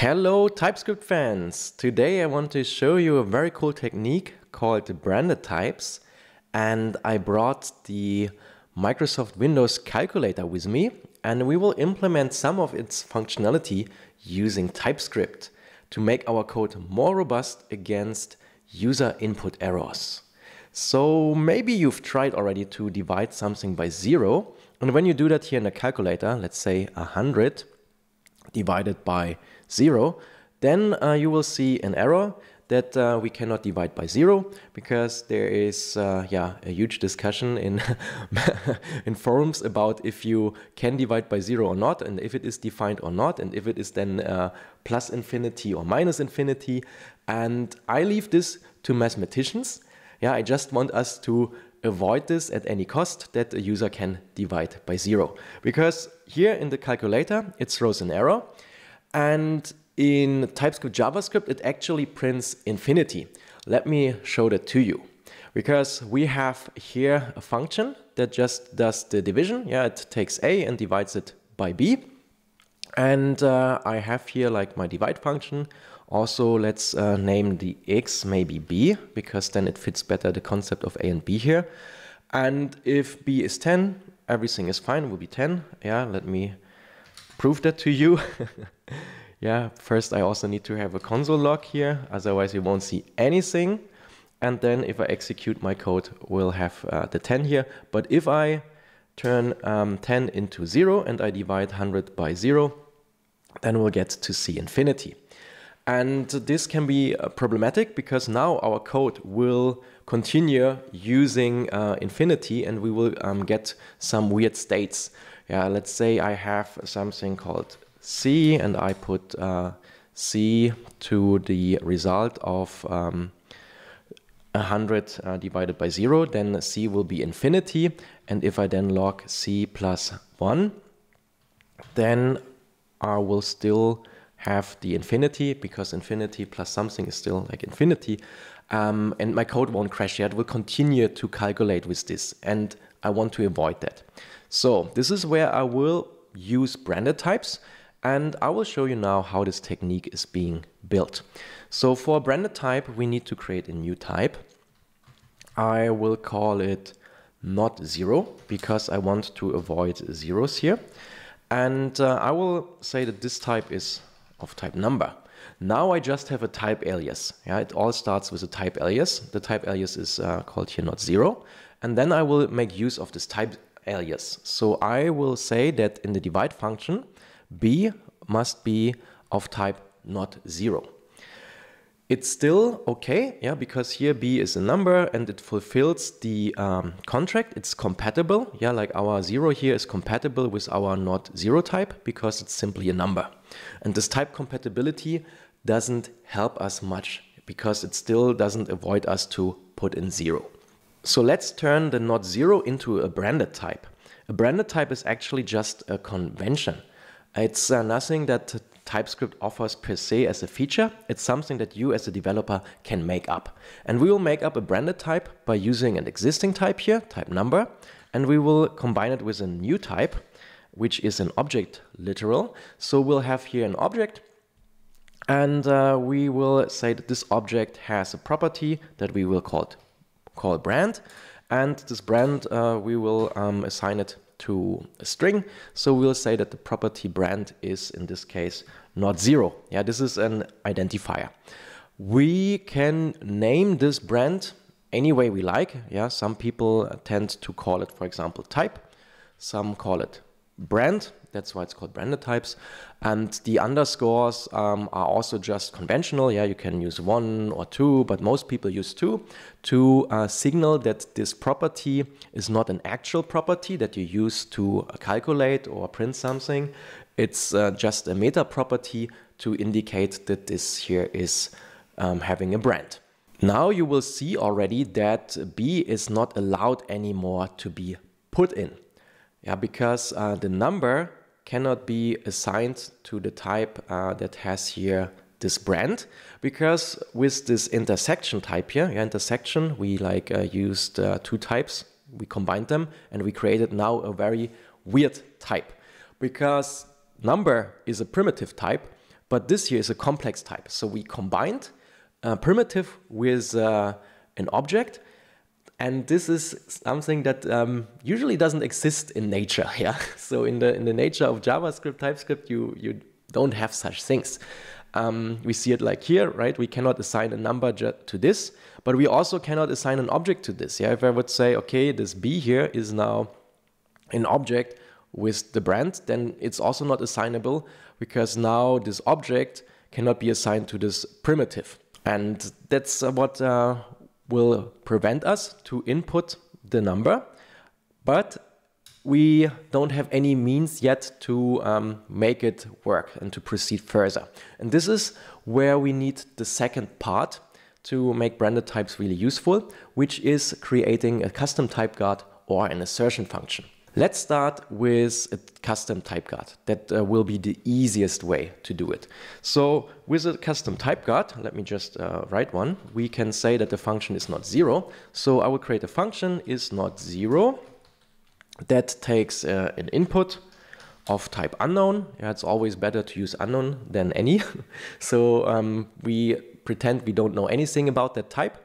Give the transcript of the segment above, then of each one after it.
Hello TypeScript fans! Today I want to show you a very cool technique called branded types and I brought the Microsoft Windows calculator with me and we will implement some of its functionality using TypeScript to make our code more robust against user input errors. So maybe you've tried already to divide something by zero and when you do that here in the calculator, let's say 100 divided by 0, then uh, you will see an error that uh, we cannot divide by 0 because there is uh, yeah, a huge discussion in, in forums about if you can divide by 0 or not and if it is defined or not and if it is then uh, plus infinity or minus infinity. And I leave this to mathematicians. Yeah, I just want us to avoid this at any cost that a user can divide by zero. Because here in the calculator, it throws an error and in TypeScript JavaScript, it actually prints infinity. Let me show that to you. Because we have here a function that just does the division. Yeah, it takes A and divides it by B. And uh, I have here like my divide function. Also, let's uh, name the x maybe b, because then it fits better the concept of a and b here. And if b is 10, everything is fine, it will be 10. Yeah, let me prove that to you. yeah, first I also need to have a console log here, otherwise you won't see anything. And then if I execute my code, we'll have uh, the 10 here. But if I turn um, 10 into 0 and I divide 100 by 0, then we'll get to see infinity. And this can be uh, problematic because now our code will continue using uh, infinity and we will um, get some weird states. Yeah, let's say I have something called C and I put uh, C to the result of um, 100 uh, divided by 0, then C will be infinity. And if I then log C plus 1, then I will still have the infinity because infinity plus something is still like infinity. Um, and my code won't crash yet. It will continue to calculate with this. And I want to avoid that. So this is where I will use branded types and I will show you now how this technique is being built. So for a branded type, we need to create a new type. I will call it not zero because I want to avoid zeros here. And uh, I will say that this type is of type number. Now I just have a type alias. Yeah, it all starts with a type alias. The type alias is uh, called here not zero. And then I will make use of this type alias. So I will say that in the divide function, b must be of type not zero. It's still okay, yeah, because here b is a number and it fulfills the um, contract. It's compatible, yeah, like our zero here is compatible with our not zero type because it's simply a number. And this type compatibility doesn't help us much because it still doesn't avoid us to put in zero. So let's turn the not zero into a branded type. A branded type is actually just a convention. It's uh, nothing that TypeScript offers per se as a feature. It's something that you as a developer can make up. And we will make up a branded type by using an existing type here, type number, and we will combine it with a new type, which is an object literal. So we'll have here an object and uh, we will say that this object has a property that we will call, it, call brand. And this brand, uh, we will um, assign it to a string. So we'll say that the property brand is, in this case, not zero. Yeah, this is an identifier. We can name this brand any way we like. Yeah, some people tend to call it, for example, type. Some call it brand. That's why it's called branded types. And the underscores um, are also just conventional. Yeah, you can use one or two, but most people use two to uh, signal that this property is not an actual property that you use to calculate or print something. It's uh, just a meta property to indicate that this here is um, having a brand. Now you will see already that B is not allowed anymore to be put in. Yeah, because uh, the number cannot be assigned to the type uh, that has here this brand because with this intersection type here, yeah, intersection, we like uh, used uh, two types, we combined them and we created now a very weird type because number is a primitive type But this here is a complex type. So we combined a primitive with uh, an object. And this is something that um, usually doesn't exist in nature. Yeah. So in the in the nature of JavaScript, TypeScript, you you don't have such things. Um, we see it like here, right? We cannot assign a number to this, but we also cannot assign an object to this. Yeah. If I would say, okay, this b here is now an object with the brand, then it's also not assignable because now this object cannot be assigned to this primitive. And that's what uh, will prevent us to input the number. But we don't have any means yet to um, make it work and to proceed further. And this is where we need the second part to make branded types really useful, which is creating a custom type guard or an assertion function. Let's start with a custom type guard. That uh, will be the easiest way to do it. So with a custom type guard, let me just uh, write one, we can say that the function is not zero. So I will create a function is not zero that takes uh, an input of type unknown. Yeah, it's always better to use unknown than any. so um, we pretend we don't know anything about that type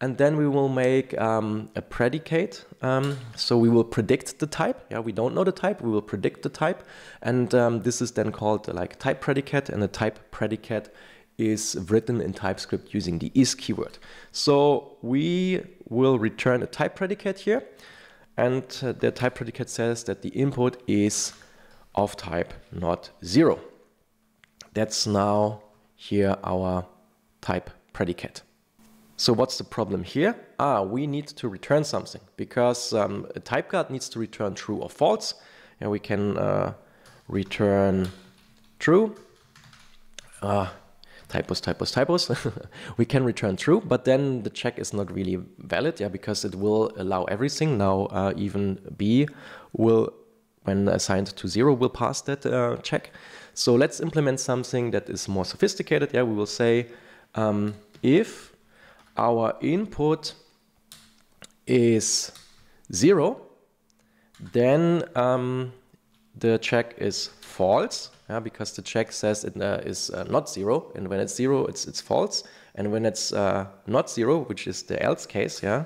and then we will make um, a predicate. Um, so we will predict the type. Yeah, we don't know the type. We will predict the type, and um, this is then called like type predicate. And the type predicate is written in TypeScript using the is keyword. So we will return a type predicate here, and uh, the type predicate says that the input is of type not zero. That's now here our type predicate. So what's the problem here? Ah, we need to return something because um, a type guard needs to return true or false. And we can uh, return true. Uh, typos, typos, typos. we can return true, but then the check is not really valid, yeah, because it will allow everything. Now uh, even b will, when assigned to zero, will pass that uh, check. So let's implement something that is more sophisticated. Yeah, we will say um, if our input is zero, then um, the check is false, yeah, because the check says it uh, is uh, not zero, and when it's zero, it's it's false, and when it's uh, not zero, which is the else case, yeah,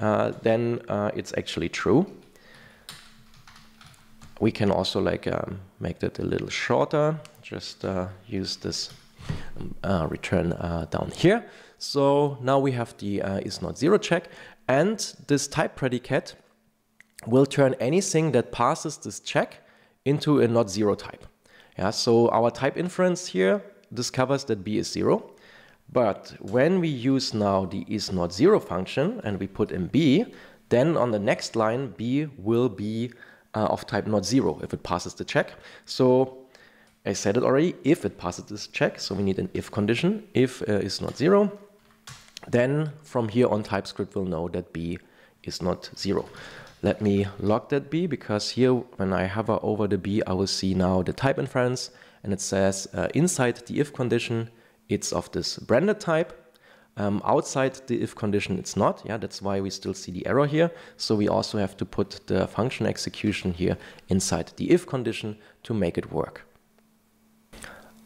uh, then uh, it's actually true. We can also like um, make that a little shorter. Just uh, use this um, return down here. So now we have the uh, is not zero check and this type predicate will turn anything that passes this check into a not zero type. Yeah, so our type inference here discovers that b is zero. But when we use now the is not zero function and we put in b, then on the next line b will be uh, of type not zero if it passes the check. So I said it already, if it passes this check, so we need an if condition, if uh, is not zero, then from here on TypeScript will know that b is not zero. Let me log that b because here when I hover over the b I will see now the type inference and it says uh, inside the if condition it's of this branded type. Um, outside the if condition it's not, yeah, that's why we still see the error here. So we also have to put the function execution here inside the if condition to make it work.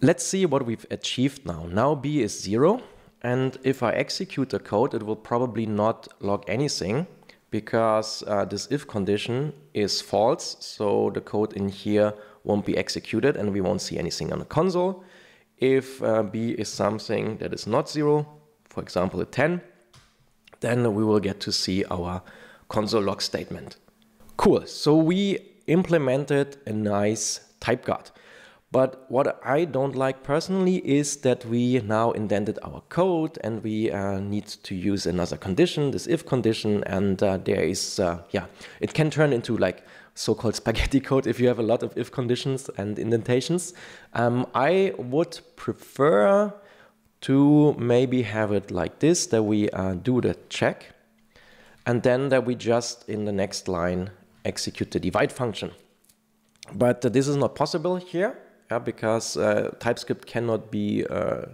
Let's see what we've achieved now. Now b is zero and if I execute the code, it will probably not log anything because uh, this if condition is false. So the code in here won't be executed and we won't see anything on the console. If uh, b is something that is not zero, for example a 10, then we will get to see our console log statement. Cool, so we implemented a nice type guard. But what I don't like personally is that we now indented our code and we uh, need to use another condition, this if condition, and uh, there is, uh, yeah, it can turn into like so-called spaghetti code if you have a lot of if conditions and indentations. Um, I would prefer to maybe have it like this, that we uh, do the check, and then that we just in the next line execute the divide function. But this is not possible here yeah, because uh, TypeScript cannot be uh,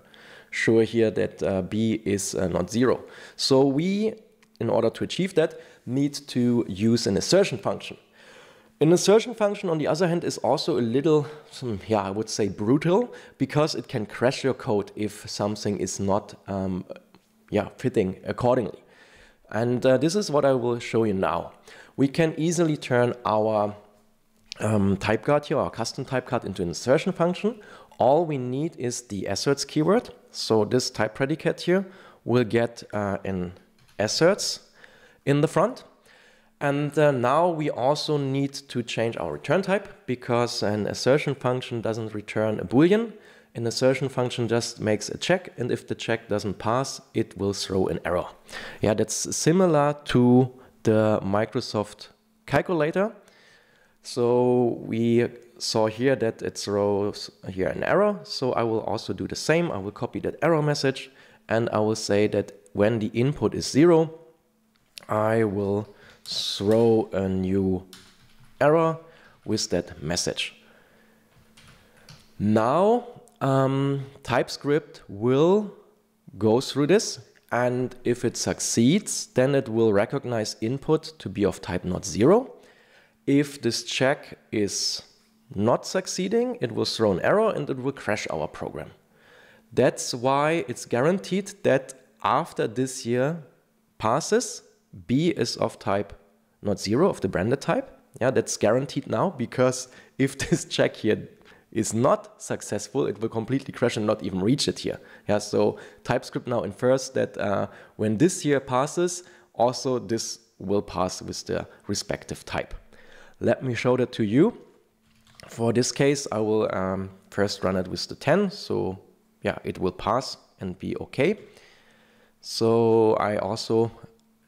sure here that uh, b is not zero. So we, in order to achieve that, need to use an assertion function. An assertion function, on the other hand, is also a little, yeah, I would say brutal, because it can crash your code if something is not, um, yeah, fitting accordingly. And uh, this is what I will show you now. We can easily turn our um, type guard here, our custom type guard, into an assertion function. All we need is the asserts keyword. So this type predicate here will get uh, an asserts in the front. And uh, now we also need to change our return type because an assertion function doesn't return a boolean. An assertion function just makes a check and if the check doesn't pass, it will throw an error. Yeah, that's similar to the Microsoft calculator. So we saw here that it throws here an error. So I will also do the same. I will copy that error message and I will say that when the input is zero, I will throw a new error with that message. Now um, TypeScript will go through this and if it succeeds then it will recognize input to be of type not zero. If this check is not succeeding it will throw an error and it will crash our program. That's why it's guaranteed that after this year passes B is of type not zero of the branded type. Yeah, that's guaranteed now because if this check here is not successful, it will completely crash and not even reach it here. Yeah, so TypeScript now infers that uh, when this year passes, also this will pass with the respective type. Let me show that to you. For this case, I will um, first run it with the 10. So yeah, it will pass and be okay. So I also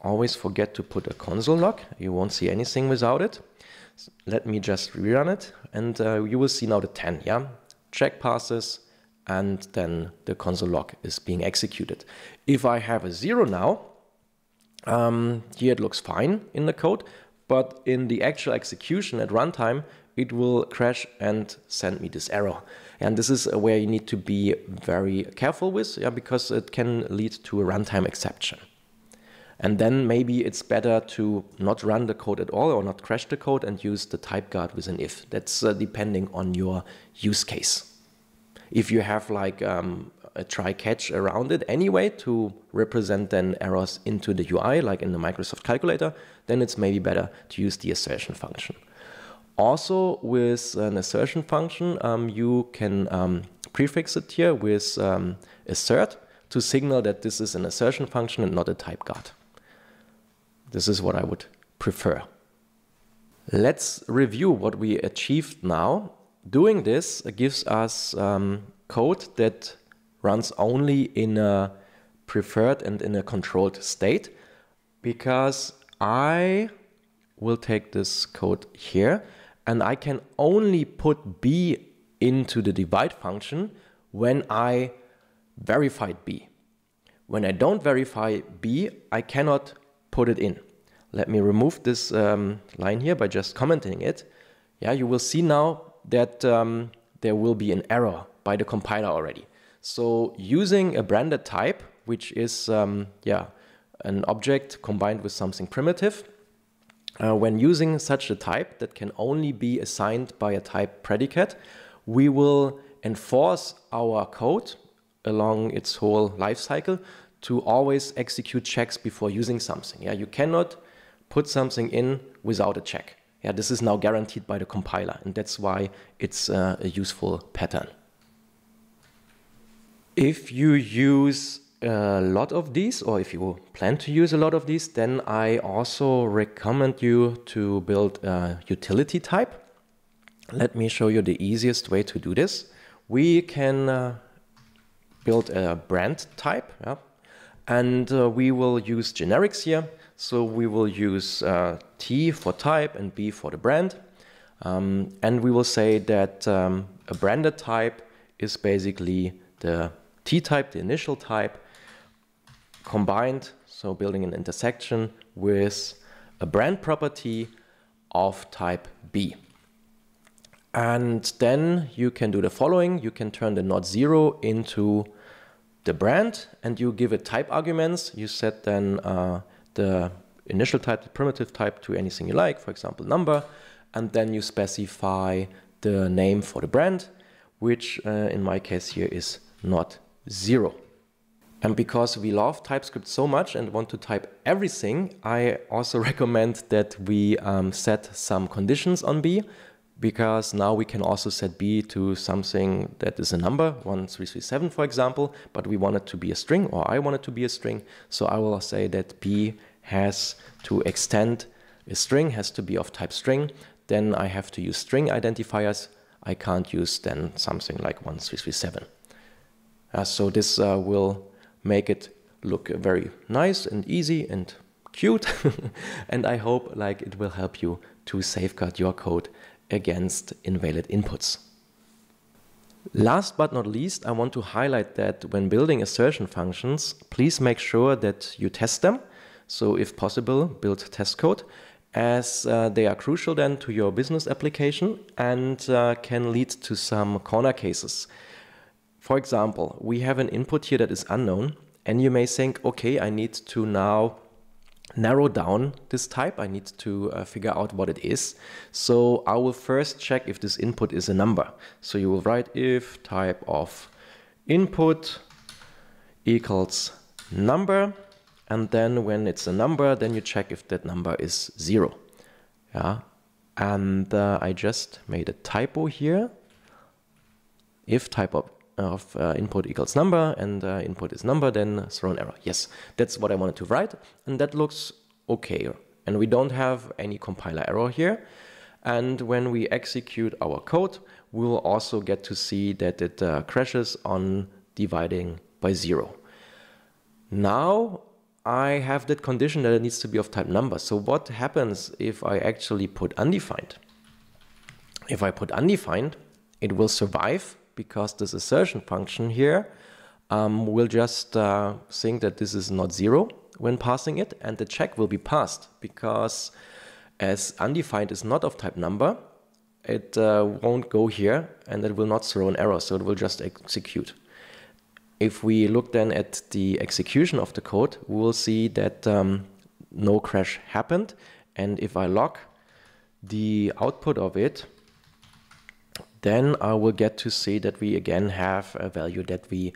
always forget to put a console log. You won't see anything without it. Let me just rerun it and uh, you will see now the 10, yeah? Check passes and then the console log is being executed. If I have a zero now, um, here it looks fine in the code, but in the actual execution at runtime, it will crash and send me this error. And this is where you need to be very careful with, yeah, because it can lead to a runtime exception. And then maybe it's better to not run the code at all or not crash the code and use the type guard with an if. That's uh, depending on your use case. If you have like um, a try catch around it anyway to represent then errors into the UI, like in the Microsoft calculator, then it's maybe better to use the assertion function. Also, with an assertion function, um, you can um, prefix it here with um, assert to signal that this is an assertion function and not a type guard. This is what I would prefer. Let's review what we achieved now. Doing this gives us um, code that runs only in a preferred and in a controlled state because I will take this code here and I can only put b into the divide function when I verified b. When I don't verify b, I cannot put it in. Let me remove this um, line here by just commenting it. Yeah, you will see now that um, there will be an error by the compiler already. So using a branded type, which is um, yeah an object combined with something primitive, uh, when using such a type that can only be assigned by a type predicate, we will enforce our code along its whole life cycle to always execute checks before using something. Yeah, you cannot put something in without a check. Yeah, this is now guaranteed by the compiler, and that's why it's uh, a useful pattern. If you use a lot of these, or if you plan to use a lot of these, then I also recommend you to build a utility type. Let me show you the easiest way to do this. We can uh, build a brand type. Yeah? And uh, we will use generics here. So we will use uh, T for type and B for the brand. Um, and we will say that um, a branded type is basically the T type, the initial type, combined, so building an intersection with a brand property of type B. And then you can do the following. You can turn the not zero into the brand and you give it type arguments. You set then uh, the initial type, the primitive type to anything you like, for example, number. and then you specify the name for the brand, which uh, in my case here is not zero. And because we love TypeScript so much and want to type everything, I also recommend that we um, set some conditions on B because now we can also set b to something that is a number, 1337 for example, but we want it to be a string or I want it to be a string. So I will say that b has to extend a string, has to be of type string. Then I have to use string identifiers. I can't use then something like 1337. Uh, so this uh, will make it look very nice and easy and cute. and I hope like it will help you to safeguard your code against invalid inputs. Last but not least, I want to highlight that when building assertion functions, please make sure that you test them. So if possible, build test code as uh, they are crucial then to your business application and uh, can lead to some corner cases. For example, we have an input here that is unknown and you may think, okay, I need to now narrow down this type. I need to uh, figure out what it is. So I will first check if this input is a number. So you will write if type of input equals number. And then when it's a number, then you check if that number is zero. Yeah. And uh, I just made a typo here. If type of of uh, input equals number and uh, input is number, then throw an error. Yes, that's what I wanted to write, and that looks okay. And we don't have any compiler error here. And when we execute our code, we will also get to see that it uh, crashes on dividing by zero. Now I have that condition that it needs to be of type number. So what happens if I actually put undefined? If I put undefined, it will survive because this assertion function here um, will just uh, think that this is not zero when passing it and the check will be passed because as undefined is not of type number it uh, won't go here and it will not throw an error so it will just execute. If we look then at the execution of the code we will see that um, no crash happened and if I log the output of it then I will get to see that we again have a value that we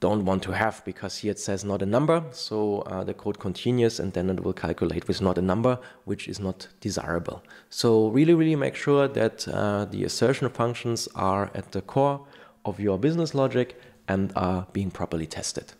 don't want to have because here it says not a number. So uh, the code continues and then it will calculate with not a number, which is not desirable. So really, really make sure that uh, the assertion functions are at the core of your business logic and are being properly tested.